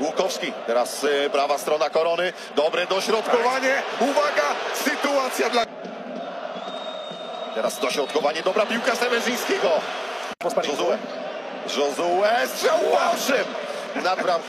Łukowski, teraz y, prawa strona korony, dobre dośrodkowanie, uwaga, sytuacja dla... Teraz dośrodkowanie, dobra piłka Sewerzyńskiego. Josue, Josue, strzał owszem! Naprawdę.